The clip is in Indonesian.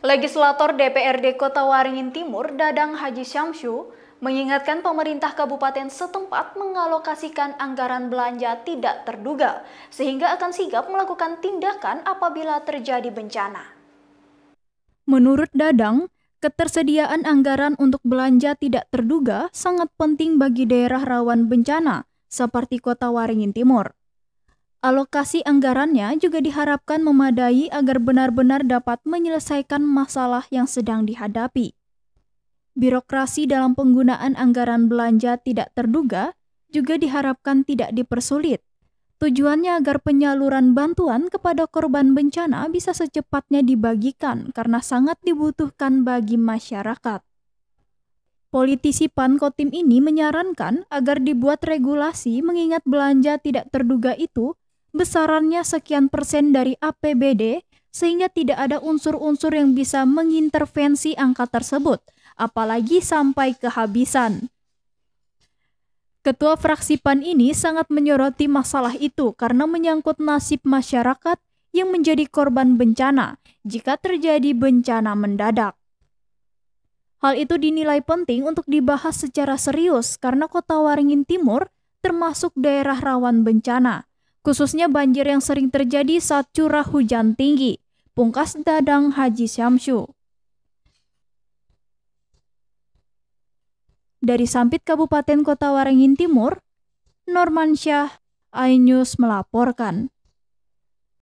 Legislator DPRD Kota Waringin Timur, Dadang Haji Syamsu, mengingatkan pemerintah kabupaten setempat mengalokasikan anggaran belanja tidak terduga, sehingga akan sigap melakukan tindakan apabila terjadi bencana. Menurut Dadang, ketersediaan anggaran untuk belanja tidak terduga sangat penting bagi daerah rawan bencana, seperti Kota Waringin Timur. Alokasi anggarannya juga diharapkan memadai agar benar-benar dapat menyelesaikan masalah yang sedang dihadapi. Birokrasi dalam penggunaan anggaran belanja tidak terduga juga diharapkan tidak dipersulit. Tujuannya agar penyaluran bantuan kepada korban bencana bisa secepatnya dibagikan karena sangat dibutuhkan bagi masyarakat. Politisi PAN Kotim ini menyarankan agar dibuat regulasi mengingat belanja tidak terduga itu besarannya sekian persen dari APBD sehingga tidak ada unsur-unsur yang bisa mengintervensi angka tersebut, apalagi sampai kehabisan. Ketua fraksi PAN ini sangat menyoroti masalah itu karena menyangkut nasib masyarakat yang menjadi korban bencana jika terjadi bencana mendadak. Hal itu dinilai penting untuk dibahas secara serius karena Kota Waringin Timur termasuk daerah rawan bencana khususnya banjir yang sering terjadi saat curah hujan tinggi. Pungkas Dadang Haji Syamsu. Dari Sampit Kabupaten Kota Waringin Timur, Norman Syah, iNews melaporkan.